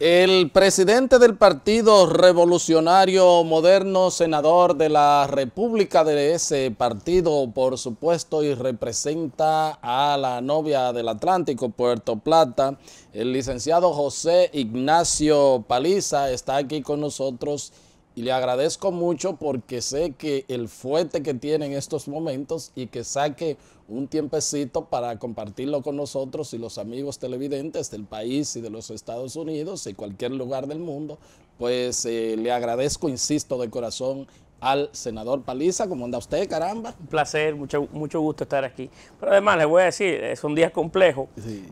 El presidente del Partido Revolucionario Moderno, senador de la República de ese partido, por supuesto, y representa a la novia del Atlántico, Puerto Plata, el licenciado José Ignacio Paliza, está aquí con nosotros y le agradezco mucho porque sé que el fuerte que tiene en estos momentos y que saque un tiempecito para compartirlo con nosotros y los amigos televidentes del país y de los Estados Unidos y cualquier lugar del mundo, pues eh, le agradezco, insisto, de corazón al senador Paliza. ¿Cómo anda usted, caramba? Un placer, mucho, mucho gusto estar aquí. Pero además, le voy a decir, es un día complejo,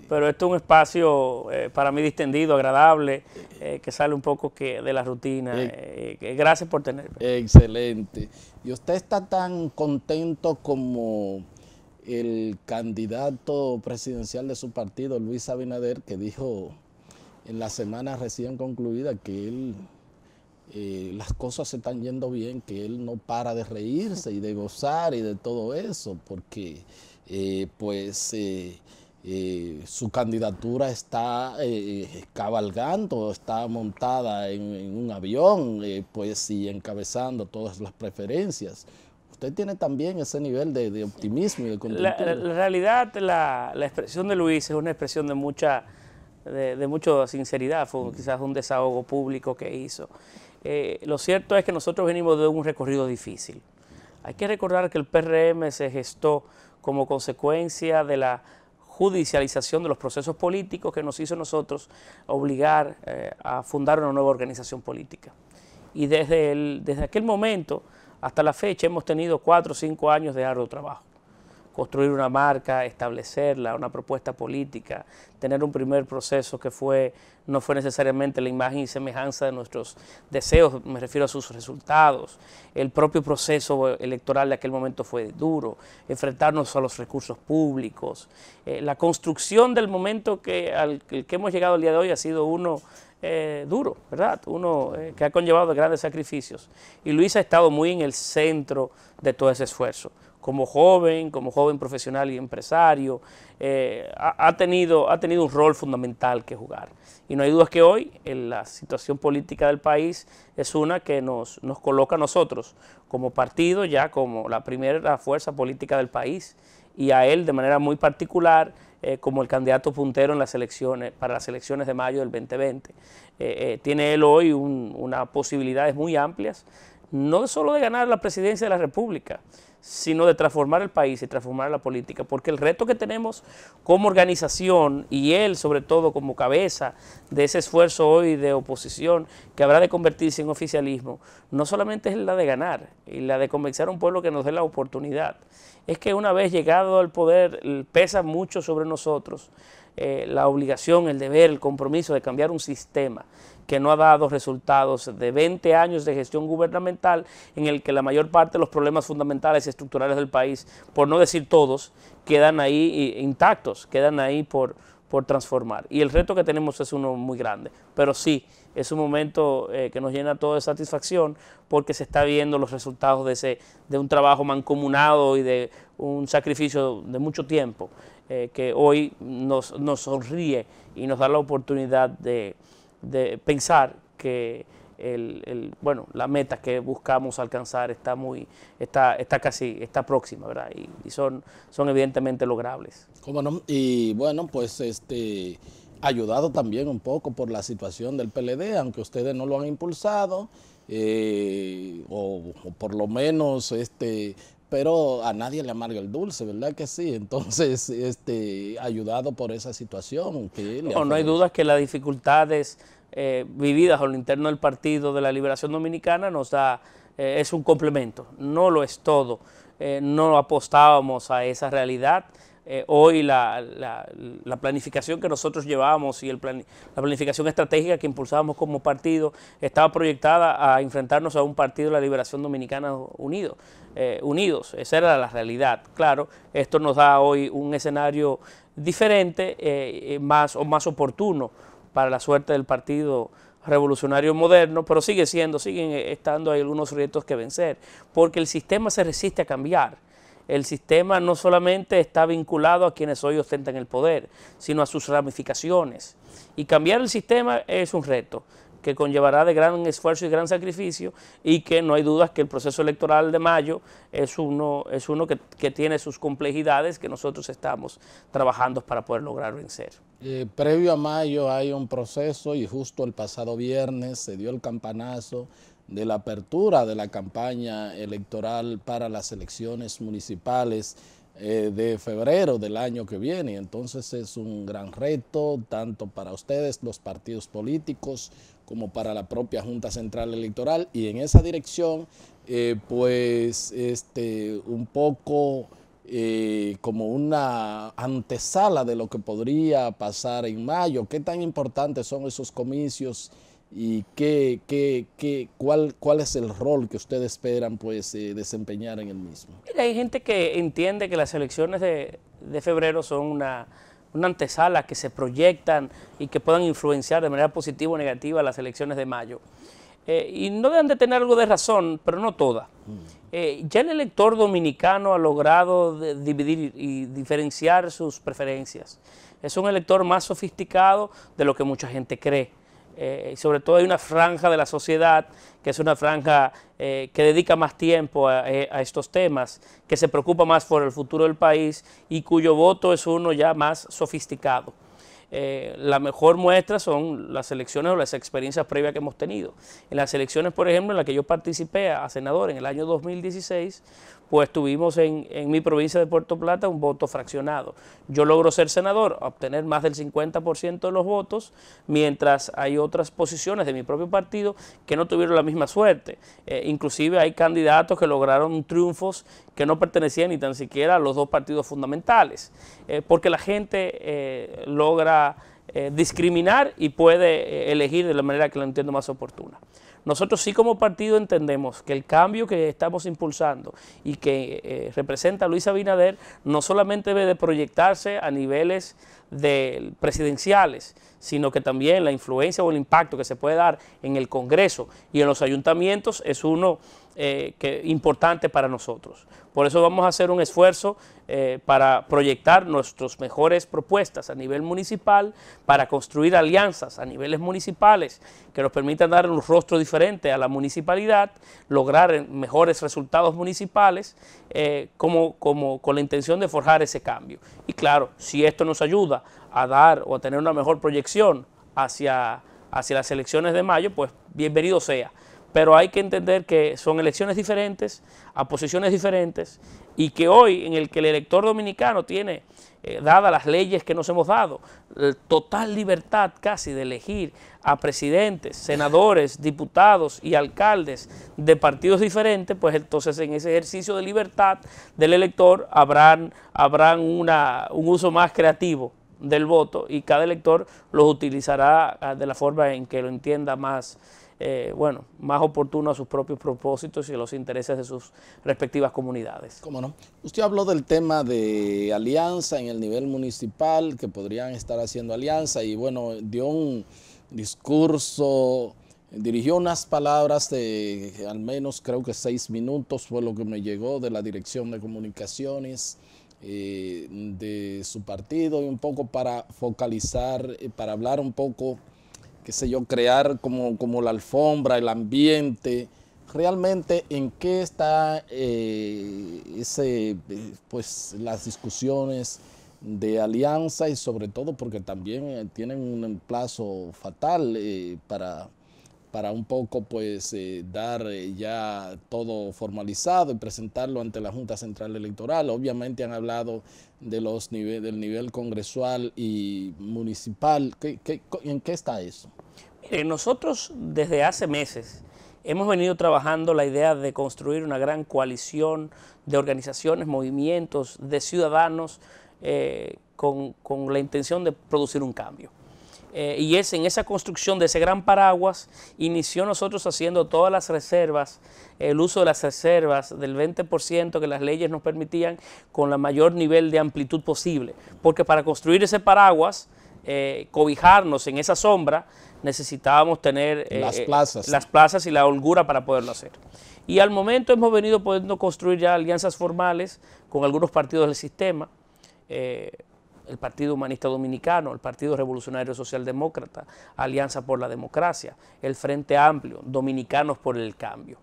pero esto es un espacio eh, para mí distendido, agradable, eh, que sale un poco que de la rutina. Eh, gracias por tenerme. Excelente. ¿Y usted está tan contento como el candidato presidencial de su partido, Luis Abinader, que dijo en la semana recién concluida que él eh, las cosas se están yendo bien, que él no para de reírse y de gozar y de todo eso, porque eh, pues eh, su candidatura está cabalgando, está montada en, un avión, pues y encabezando todas las preferencias. Usted tiene también ese nivel de, optimismo y de. La, la, realidad, la, la, expresión de Luis es una expresión de mucha, de, de mucha sinceridad, fue quizás un desahogo público que hizo. Eh, lo cierto es que nosotros venimos de un recorrido difícil. Hay que recordar que el PRM se gestó como consecuencia de la judicialización de los procesos políticos que nos hizo nosotros obligar eh, a fundar una nueva organización política. Y desde, desde aquel momento hasta la fecha hemos tenido cuatro o cinco años de arduo trabajo construir una marca, establecerla, una propuesta política, tener un primer proceso que fue no fue necesariamente la imagen y semejanza de nuestros deseos, me refiero a sus resultados. El propio proceso electoral de aquel momento fue duro, enfrentarnos a los recursos públicos. Eh, la construcción del momento que, al que hemos llegado el día de hoy ha sido uno eh, duro, ¿verdad? Uno eh, que ha conllevado grandes sacrificios. Y Luis ha estado muy en el centro de todo ese esfuerzo como joven, como joven profesional y empresario, eh, ha, tenido, ha tenido un rol fundamental que jugar. Y no hay dudas que hoy la situación política del país es una que nos, nos coloca a nosotros como partido, ya como la primera fuerza política del país, y a él de manera muy particular eh, como el candidato puntero en las elecciones, para las elecciones de mayo del 2020. Eh, tiene él hoy unas posibilidades muy amplias, no solo de ganar la presidencia de la República, sino de transformar el país y transformar la política, porque el reto que tenemos como organización y él sobre todo como cabeza de ese esfuerzo hoy de oposición que habrá de convertirse en oficialismo, no solamente es la de ganar y la de convencer a un pueblo que nos dé la oportunidad, es que una vez llegado al poder pesa mucho sobre nosotros eh, la obligación, el deber, el compromiso de cambiar un sistema que no ha dado resultados de 20 años de gestión gubernamental en el que la mayor parte de los problemas fundamentales estructurales del país, por no decir todos, quedan ahí intactos, quedan ahí por, por transformar. Y el reto que tenemos es uno muy grande, pero sí, es un momento eh, que nos llena todo de satisfacción porque se está viendo los resultados de, ese, de un trabajo mancomunado y de un sacrificio de mucho tiempo. Eh, que hoy nos, sonríe y nos da la oportunidad de, pensar que el, bueno, la meta que buscamos alcanzar está muy, está, está casi, está próxima, ¿verdad? Y, son, son evidentemente logrables. ¿Cómo no? Y bueno, pues este ayudado también un poco por la situación del PLD, aunque ustedes no lo han impulsado, eh, o, o, por lo menos este pero a nadie le amarga el dulce, ¿verdad que sí? Entonces, este, ayudado por esa situación. Que no, no hay duda que las dificultades eh, vividas a lo interno del Partido de la Liberación Dominicana nos da, eh, es un complemento, no lo es todo. Eh, no apostábamos a esa realidad, hoy la, planificación que nosotros llevamos y el la planificación estratégica que impulsábamos como partido estaba proyectada a enfrentarnos a un partido de la Liberación Dominicana unido, unidos. Esa era la realidad. Claro, esto nos da hoy un escenario diferente más, o más oportuno para la suerte del partido revolucionario moderno, pero sigue siendo, siguen estando hay algunos retos que vencer, porque el sistema se resiste a cambiar el sistema no solamente está vinculado a quienes hoy ostentan el poder, sino a sus ramificaciones. Y cambiar el sistema es un reto que conllevará de gran esfuerzo y gran sacrificio y que no hay dudas que el proceso electoral de mayo es uno, es uno que, tiene sus complejidades que nosotros estamos trabajando para poder lograr vencer. Eh, previo a mayo hay un proceso y justo el pasado viernes se dio el campanazo de la apertura de la campaña electoral para las elecciones municipales eh, de febrero del año que viene. Entonces es un gran reto tanto para ustedes, los partidos políticos, como para la propia Junta Central Electoral. Y en esa dirección, eh, pues este, un poco eh, como una antesala de lo que podría pasar en mayo. ¿Qué tan importantes son esos comicios? y qué, qué, qué, cuál, cuál es el rol que ustedes esperan pues, eh, desempeñar en el mismo. hay gente que entiende que las elecciones de, febrero son una, antesala que se proyectan y que puedan influenciar de manera positiva o negativa las elecciones de mayo. Eh, y no deben de tener algo de razón, pero no toda. Mm. Eh, ya el elector dominicano ha logrado dividir y diferenciar sus preferencias. Es un elector más sofisticado de lo que mucha gente cree. Eh, y sobre todo hay una franja de la sociedad que es una franja eh, que dedica más tiempo eh, a, estos temas, que se preocupa más por el futuro del país y cuyo voto es uno ya más sofisticado. la mejor muestra son las elecciones o las experiencias previas que hemos tenido. En las elecciones, por ejemplo, en las que yo participé a senador en el año 2016, pues tuvimos en, mi provincia de Puerto Plata un voto fraccionado. Yo logro ser senador, obtener más del 50% de los votos, mientras hay otras posiciones de mi propio partido que no tuvieron la misma suerte. Eh, inclusive hay candidatos que lograron triunfos que no pertenecían ni tan siquiera a los dos partidos fundamentales, eh, porque la gente eh, logra discriminar y puede elegir de la manera que lo entiendo más oportuna. Nosotros sí como partido entendemos que el cambio que estamos impulsando y que eh, representa Luis Abinader no solamente debe de proyectarse a niveles de presidenciales, sino que también la influencia o el impacto que se puede dar en el Congreso y en los ayuntamientos es uno eh, que, importante para nosotros. Por eso vamos a hacer un esfuerzo eh, para proyectar nuestras mejores propuestas a nivel municipal, para construir alianzas a niveles municipales que nos permitan dar un rostro diferente a la municipalidad, lograr mejores resultados municipales eh, como, como, con la intención de forjar ese cambio. Y claro, si esto nos ayuda a dar o a tener una mejor proyección hacia, hacia las elecciones de mayo, pues bienvenido sea pero hay que entender que son elecciones diferentes, a posiciones diferentes, y que hoy en el que el elector dominicano tiene, eh, dadas las leyes que nos hemos dado, total libertad casi de elegir a presidentes, senadores, diputados y alcaldes de partidos diferentes, pues entonces en ese ejercicio de libertad del elector habrán, habrán una, un uso más creativo del voto y cada elector los utilizará ah, de la forma en que lo entienda más eh, bueno, más oportuno a sus propios propósitos y a los intereses de sus respectivas comunidades. ¿Cómo no? Usted habló del tema de alianza en el nivel municipal, que podrían estar haciendo alianza y bueno, dio un discurso, dirigió unas palabras de al menos creo que seis minutos fue lo que me llegó de la Dirección de Comunicaciones. Eh, de su partido y un poco para focalizar, eh, para hablar un poco qué sé yo, crear como, como la alfombra, el ambiente, realmente en qué está eh, ese, pues, las discusiones de alianza y sobre todo porque también eh, tienen un plazo fatal eh, para, para un poco pues dar ya todo formalizado y presentarlo ante la Junta Central Electoral. Obviamente han hablado de los nivel, del nivel congresual y municipal. en qué está eso? nosotros desde hace meses hemos venido trabajando la idea de construir una gran coalición de organizaciones, movimientos, de ciudadanos eh, con, la intención de producir un cambio. Eh, y es en esa construcción de ese gran paraguas, inició nosotros haciendo todas las reservas, el uso de las reservas del 20% que las leyes nos permitían con el mayor nivel de amplitud posible. Porque para construir ese paraguas eh, cobijarnos en esa sombra, necesitábamos tener las, plazas. las plazas y la holgura para poderlo hacer. Y al momento hemos venido pudiendo construir ya alianzas formales con algunos partidos del sistema, el Partido Humanista Dominicano, el Partido Revolucionario Socialdemócrata, Alianza por la Democracia, el Frente Amplio, Dominicanos por el Cambio.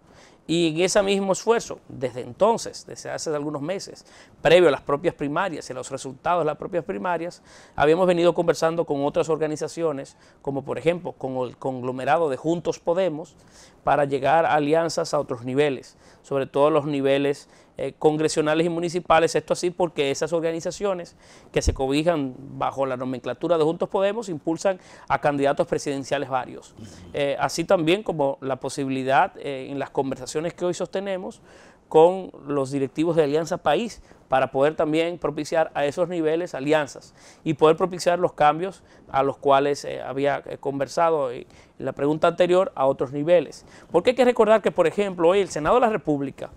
Y en ese mismo esfuerzo, desde entonces, desde hace algunos meses, previo a las propias primarias y los resultados de las propias primarias, habíamos venido conversando con otras organizaciones, como por ejemplo con el conglomerado de Juntos Podemos, para llegar a alianzas a otros niveles, sobre todo los niveles eh, congresionales y municipales, esto así porque esas organizaciones que se cobijan bajo la nomenclatura de Juntos Podemos impulsan a candidatos presidenciales varios. Eh, así también como la posibilidad eh, en las conversaciones que hoy sostenemos con los directivos de Alianza País para poder también propiciar a esos niveles alianzas y poder propiciar los cambios a los cuales había conversado en la pregunta anterior a otros niveles. Porque hay que recordar que, por ejemplo, hoy el Senado de la República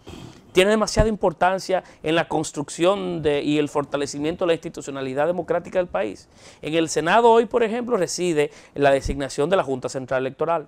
tiene demasiada importancia en la construcción y el fortalecimiento de la institucionalidad democrática del país. En el Senado hoy, por ejemplo, reside la designación de la Junta Central Electoral,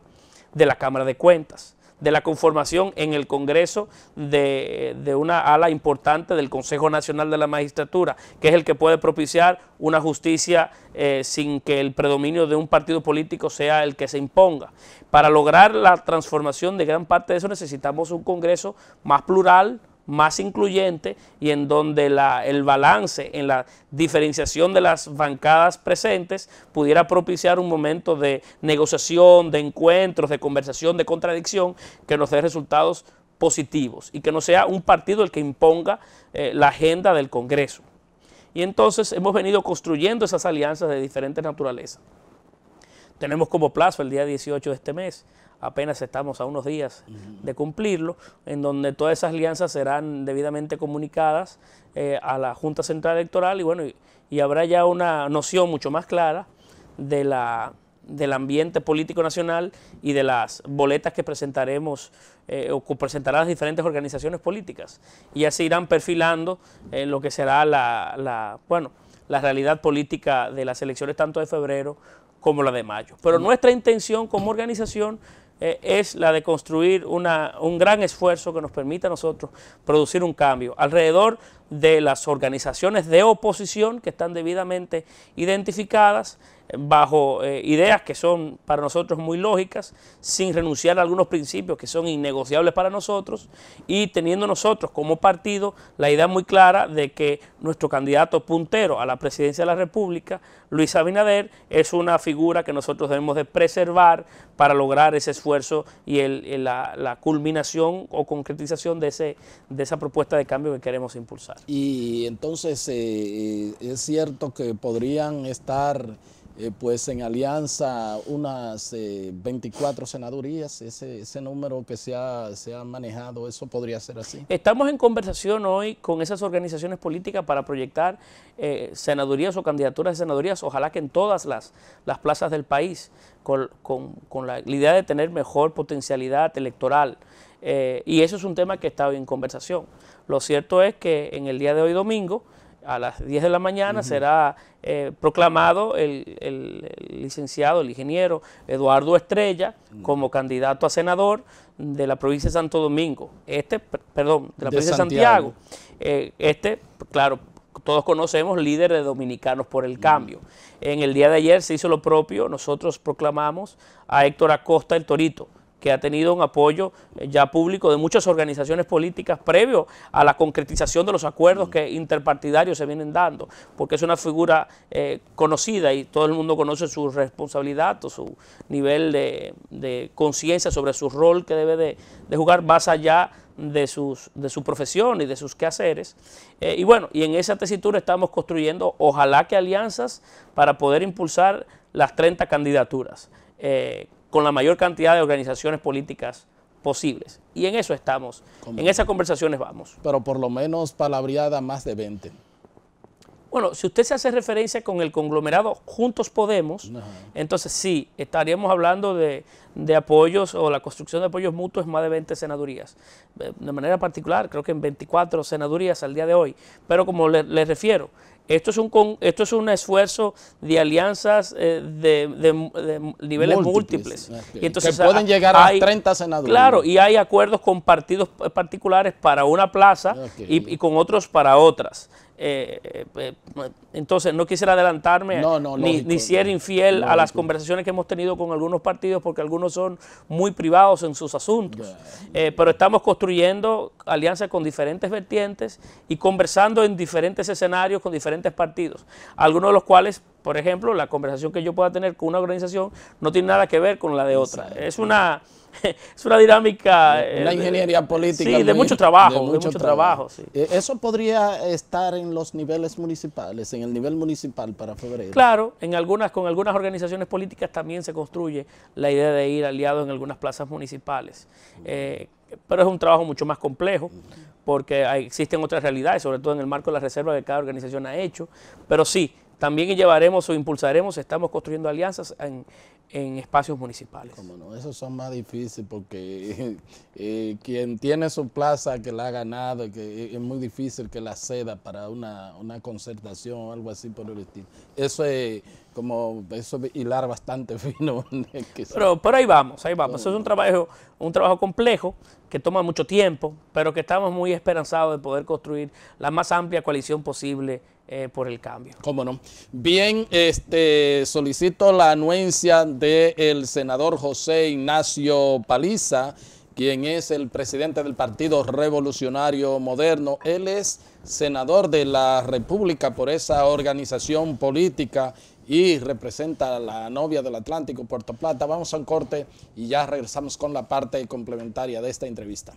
de la Cámara de Cuentas, de la conformación en el Congreso de, una ala importante del Consejo Nacional de la Magistratura, que es el que puede propiciar una justicia eh, sin que el predominio de un partido político sea el que se imponga. Para lograr la transformación de gran parte de eso necesitamos un Congreso más plural, más incluyente y en donde el balance en la diferenciación de las bancadas presentes pudiera propiciar un momento de negociación, de encuentros, de conversación, de contradicción que nos dé resultados positivos y que no sea un partido el que imponga eh, la agenda del Congreso. Y entonces hemos venido construyendo esas alianzas de diferentes naturalezas. Tenemos como plazo el día 18 de este mes apenas estamos a unos días de cumplirlo, en donde todas esas alianzas serán debidamente comunicadas eh, a la Junta Central Electoral y bueno, y, habrá ya una noción mucho más clara de la, del ambiente político nacional y de las boletas que presentaremos eh, o que presentarán las diferentes organizaciones políticas. Y así irán perfilando eh, lo que será la, la, bueno, la realidad política de las elecciones tanto de febrero como la de mayo. Pero nuestra intención como organización eh, es la de construir una, un gran esfuerzo que nos permita a nosotros producir un cambio alrededor de las organizaciones de oposición que están debidamente identificadas bajo eh, ideas que son para nosotros muy lógicas, sin renunciar a algunos principios que son innegociables para nosotros y teniendo nosotros como partido la idea muy clara de que nuestro candidato puntero a la presidencia de la República, Luis Abinader, es una figura que nosotros debemos de preservar para lograr ese esfuerzo y la, culminación o concretización de, ese, de esa propuesta de cambio que queremos impulsar. Y entonces eh, eh, es cierto que podrían estar eh, pues en alianza unas 24 senadurías, ese, ese número que se ha, se ha, manejado, ¿eso podría ser así? Estamos en conversación hoy con esas organizaciones políticas para proyectar senadurías o candidaturas de senadurías, ojalá que en todas las, las plazas del país, con, con, con la idea de tener mejor potencialidad electoral. y eso es un tema que está hoy en conversación. Lo cierto es que en el día de hoy domingo, a las 10 de la mañana, será eh, proclamado el, licenciado, el ingeniero Eduardo Estrella como candidato a senador de la provincia de Santo Domingo. Este, perdón, de la provincia de Santiago. Eh, este, claro, todos conocemos líder de Dominicanos por el Cambio. En el día de ayer se hizo lo propio, nosotros proclamamos a Héctor Acosta el Torito que ha tenido un apoyo eh, ya público de muchas organizaciones políticas previo a la concretización de los acuerdos que interpartidarios se vienen dando, porque es una figura eh, conocida y todo el mundo conoce su responsabilidad o su nivel de, conciencia sobre su rol que debe de, jugar más allá de, sus, de su profesión y de sus quehaceres. Eh, y bueno, y en esa tesitura estamos construyendo, ojalá que alianzas para poder impulsar las 30 candidaturas con la mayor cantidad de organizaciones políticas posibles. Y en eso estamos, en esas conversaciones vamos. Pero por lo menos palabreada más de 20. Bueno, si usted se hace referencia con el conglomerado Juntos Podemos, entonces sí, estaríamos hablando de, apoyos o la construcción de apoyos mutuos más de 20 senadurías. De manera particular, creo que en 24 senadurías al día de hoy. Pero como le refiero, Esto es un, esto es un esfuerzo de alianzas eh, de, niveles múltiples. Y entonces, que pueden llegar a 30 senadores. Claro, y hay acuerdos con partidos particulares para una plaza y, y, con otros para otras. Eh, eh, entonces, no quisiera adelantarme ni, ser infiel a las conversaciones que hemos tenido con algunos partidos, porque algunos son muy privados en sus asuntos. Eh, pero estamos construyendo alianzas con diferentes vertientes y conversando en diferentes escenarios con diferentes partidos. Algunos de los cuales, por ejemplo, la conversación que yo pueda tener con una organización no tiene nada que ver con la de otra. Es una es una dinámica... Una eh, ingeniería política. Sí, de mucho trabajo, de mucho, trabajo. Eh, ¿Eso podría estar en los niveles municipales, en el nivel municipal para febrero? Claro, en algunas, con algunas organizaciones políticas también se construye la idea de ir aliado en algunas plazas municipales. Eh, pero es un trabajo mucho más complejo porque existen otras realidades, sobre todo en el marco de la reserva que cada organización ha hecho. Pero sí, también llevaremos o impulsaremos, estamos construyendo alianzas en, en espacios municipales. Cómo no, esos son más difíciles porque eh, quien tiene su plaza que la ha ganado, que es muy difícil que la ceda para una, concertación o algo así por el estilo. Eso es como, eso hilar bastante fino. pero, pero ahí vamos, ahí vamos. Eso es un trabajo, un trabajo complejo que toma mucho tiempo, pero que estamos muy esperanzados de poder construir la más amplia coalición posible eh, por el cambio. Cómo no. Bien, este, solicito la anuencia del senador José Ignacio Paliza, quien es el presidente del Partido Revolucionario Moderno. Él es senador de la República por esa organización política y representa a la novia del Atlántico, Puerto Plata. Vamos a un corte y ya regresamos con la parte complementaria de esta entrevista.